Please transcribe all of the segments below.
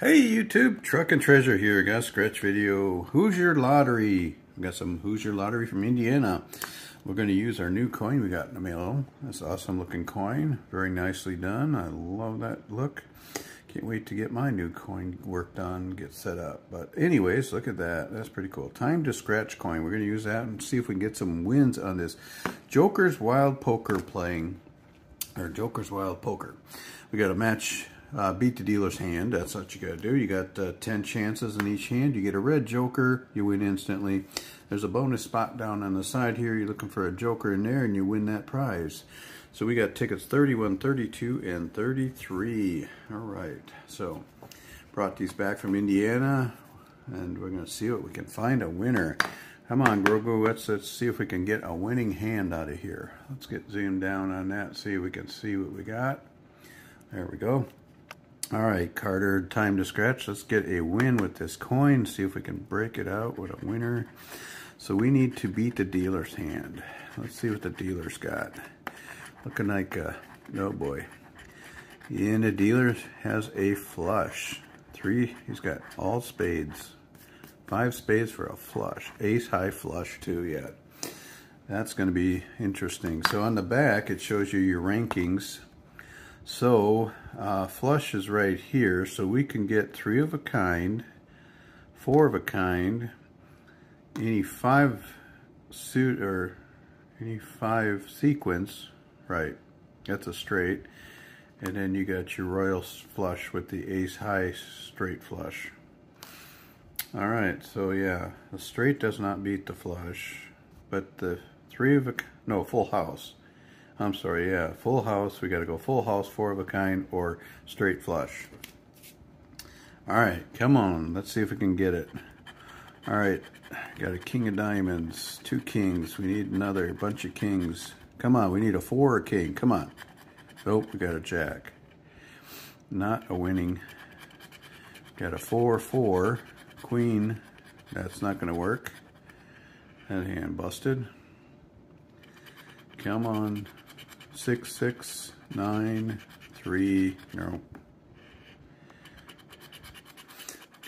Hey YouTube, Trucken Treasure here. Got a scratch video. Hoosier Lottery. We got some Hoosier Lottery from Indiana. We're going to use our new coin we got in the mail. That's awesome looking coin. Very nicely done. I love that look. Can't wait to get my new coin worked on, get set up. But anyways, look at that. That's pretty cool. Time to scratch coin. We're going to use that and see if we can get some wins on this Joker's Wild Poker playing. Or Joker's Wild Poker. We got a match uh, beat the dealer's hand. That's what you got to do. You got uh, 10 chances in each hand. You get a red joker, you win instantly. There's a bonus spot down on the side here. You're looking for a joker in there, and you win that prize. So we got tickets 31, 32, and 33. All right. So brought these back from Indiana, and we're going to see what we can find a winner. Come on, Grogu. Let's, let's see if we can get a winning hand out of here. Let's get zoomed down on that, see if we can see what we got. There we go. All right, Carter, time to scratch. Let's get a win with this coin, see if we can break it out with a winner. So we need to beat the dealer's hand. Let's see what the dealer's got. Looking like, a, oh boy. And the dealer has a flush. Three, he's got all spades. Five spades for a flush. Ace high flush too yet. That's going to be interesting. So on the back, it shows you your rankings so uh, flush is right here, so we can get three of a kind, four of a kind, any five suit or any five sequence, right, that's a straight, and then you got your royal flush with the ace high straight flush. All right, so yeah, the straight does not beat the flush, but the three of a, no, full house. I'm sorry, yeah, full house. We got to go full house, four of a kind, or straight flush. All right, come on. Let's see if we can get it. All right, got a king of diamonds, two kings. We need another bunch of kings. Come on, we need a four king. Come on. Nope, we got a jack. Not a winning. Got a four, four, queen. That's not going to work. That hand busted. Come on six, six, nine, three, no.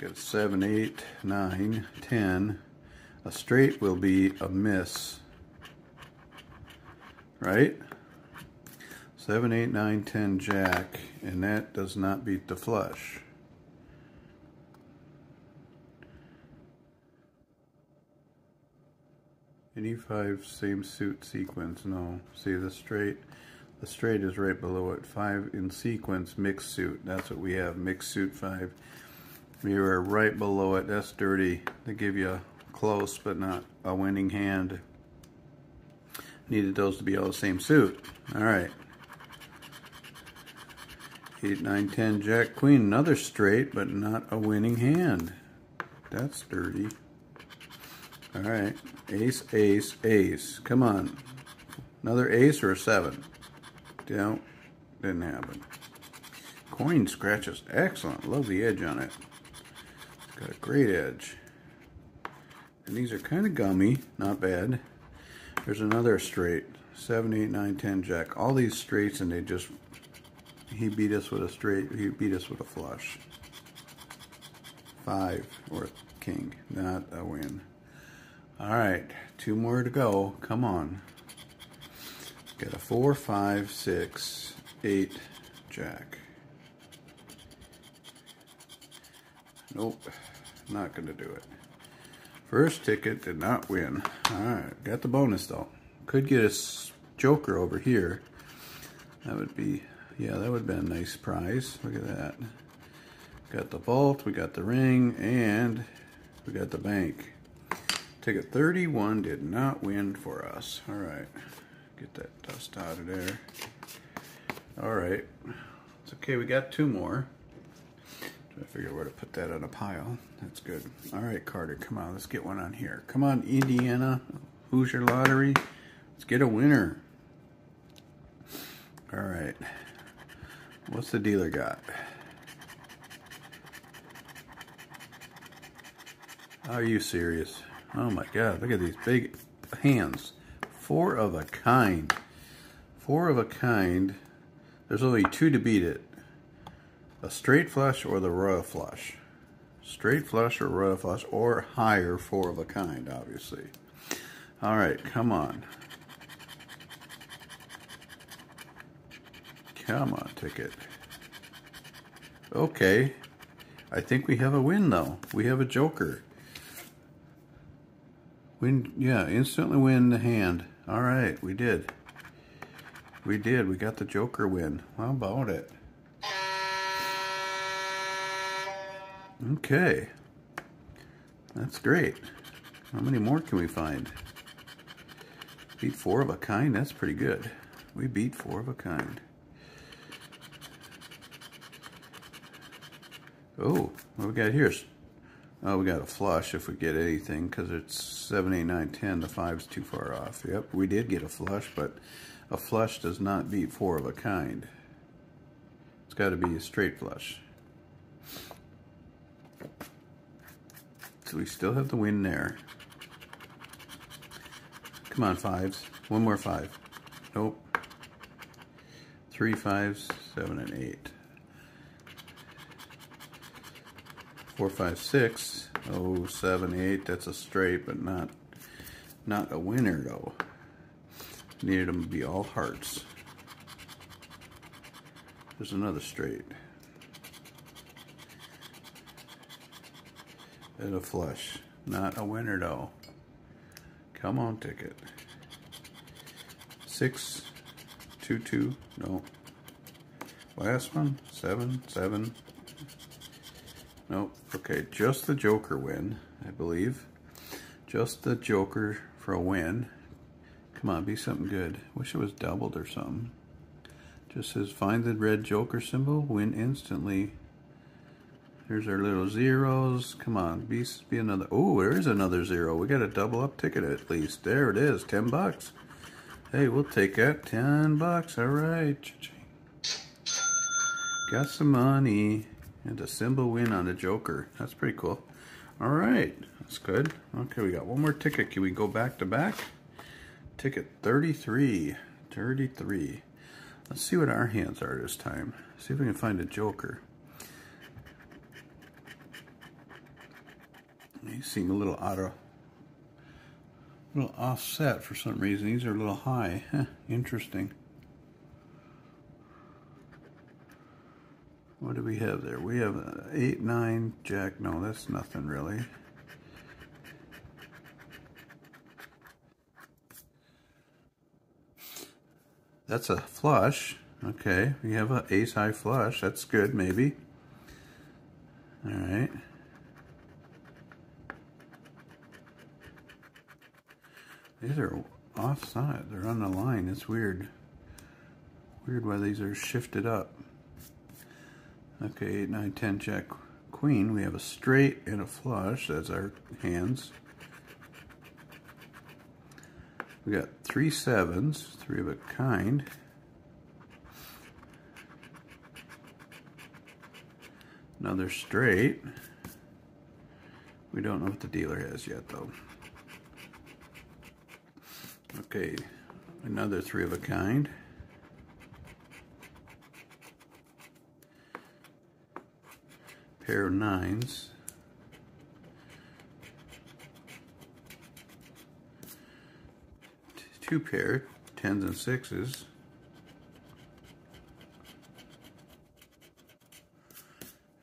Got seven, eight, nine, ten. A straight will be a miss, right? Seven, eight, nine, ten, jack, and that does not beat the flush. Any five same suit sequence, no. See the straight, the straight is right below it. Five in sequence, mixed suit. That's what we have, mixed suit five. We are right below it, that's dirty. They give you a close, but not a winning hand. Needed those to be all the same suit. All right. Eight, nine, ten, jack, queen. Another straight, but not a winning hand. That's dirty. All right, ace, ace, ace. Come on. Another ace or a seven? No, didn't happen. Coin scratches. Excellent. Love the edge on it. Got a great edge. And these are kind of gummy. Not bad. There's another straight. 7, 8, 9, 10, jack. All these straights and they just... He beat us with a straight. He beat us with a flush. Five or king. Not a win. All right, two more to go. Come on. Got a four, five, six, eight, jack. Nope, not gonna do it. First ticket did not win. All right, got the bonus though. Could get a joker over here. That would be, yeah, that would have been a nice prize. Look at that. Got the vault, we got the ring, and we got the bank. Ticket 31 did not win for us. All right, get that dust out of there. All right, it's okay, we got two more. Try to figure where to put that on a pile. That's good. All right, Carter, come on, let's get one on here. Come on, Indiana, Hoosier Lottery. Let's get a winner. All right, what's the dealer got? Are you serious? Oh my God, look at these big hands. Four of a kind. Four of a kind. There's only two to beat it. a straight flush or the royal flush. Straight flush or royal flush or higher four of a kind, obviously. All right, come on. Come on, ticket. Okay. I think we have a win, though. We have a joker. Win, yeah, instantly win the hand. All right, we did. We did. We got the joker win. How about it? Okay. That's great. How many more can we find? Beat four of a kind. That's pretty good. We beat four of a kind. Oh, what we got here? Oh, we got a flush if we get anything because it's 7, 8, 9, 10. The 5 is too far off. Yep, we did get a flush, but a flush does not beat 4 of a kind. It's got to be a straight flush. So we still have the win there. Come on, fives. One more five. Nope. Three fives, seven, and eight. Four, five, six, oh, seven, eight. That's a straight, but not not a winner though. Needed them to be all hearts. There's another straight. And a flush. Not a winner though. Come on, ticket. Six, two, two, no. Last one, seven, seven, Nope. Okay, just the Joker win, I believe. Just the Joker for a win. Come on, be something good. Wish it was doubled or something. Just says find the red Joker symbol, win instantly. Here's our little zeros. Come on, be, be another. Oh, there is another zero. We got a double up ticket at least. There it is, 10 bucks. Hey, we'll take that. 10 bucks. All right. Got some money. And a symbol win on the Joker. That's pretty cool. All right, that's good. Okay, we got one more ticket. Can we go back to back? Ticket 33. 33. Let's see what our hands are this time. See if we can find a Joker. They seem a little out of, a little offset for some reason. These are a little high. Huh, interesting. Do we have there? We have uh, 8, 9, Jack. No, that's nothing really. That's a flush. Okay, we have an ace high flush. That's good, maybe. All right. These are offside. They're on the line. It's weird. Weird why these are shifted up. Okay, 8, 9, 10, jack, queen. We have a straight and a flush. That's our hands. We got three sevens, three of a kind. Another straight. We don't know what the dealer has yet, though. Okay, another three of a kind. Pair of nines. Two pair, tens and sixes.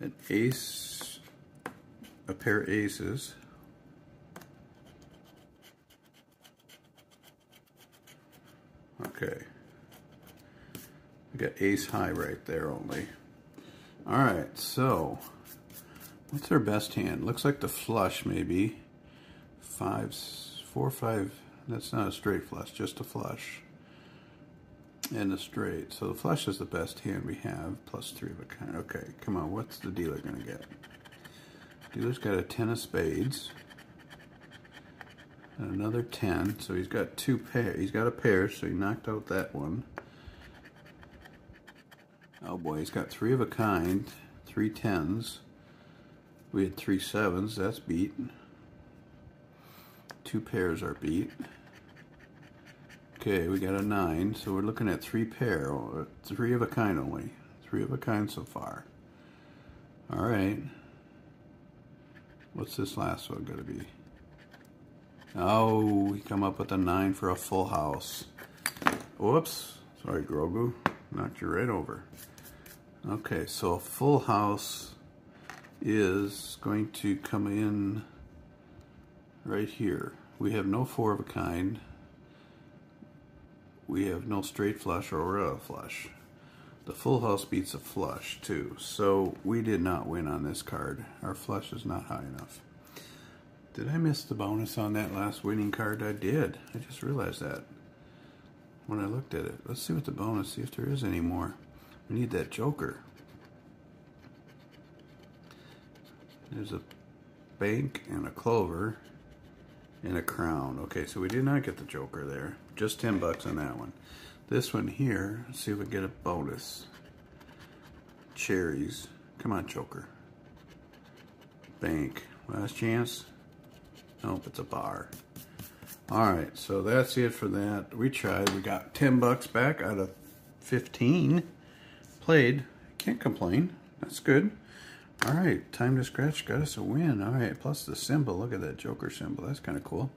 An ace, a pair of aces. Okay. We got ace high right there only. All right, so What's our best hand? Looks like the flush, maybe. Five, four, five. That's not a straight flush, just a flush. And a straight. So the flush is the best hand we have, plus three of a kind. Okay, come on, what's the dealer going to get? Dealer's got a ten of spades. And another 10, so he's got two pair. He's got a pair, so he knocked out that one. Oh boy, he's got three of a kind, three tens. We had three sevens, that's beat. Two pairs are beat. Okay, we got a nine, so we're looking at three pair, three of a kind only. Three of a kind so far. All right. What's this last one going to be? Oh, we come up with a 9 for a full house. Whoops. Sorry, Grogu. Knocked you right over. Okay, so a full house is going to come in right here. We have no four of a kind. We have no straight flush or royal flush. The full house beats a flush too. So we did not win on this card. Our flush is not high enough. Did I miss the bonus on that last winning card? I did. I just realized that when I looked at it. Let's see what the bonus, see if there is any more. We need that joker. There's a bank and a clover and a crown. Okay, so we did not get the joker there. Just 10 bucks on that one. This one here, see if we get a bonus. Cherries. Come on, Joker. Bank. Last chance. Nope, it's a bar. Alright, so that's it for that. We tried. We got 10 bucks back out of 15. Played. Can't complain. That's good. Alright, time to scratch got us a win. Alright, plus the symbol. Look at that Joker symbol. That's kind of cool.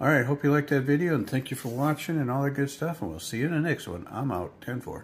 All right, hope you liked that video, and thank you for watching and all that good stuff, and we'll see you in the next one. I'm out. 10-4.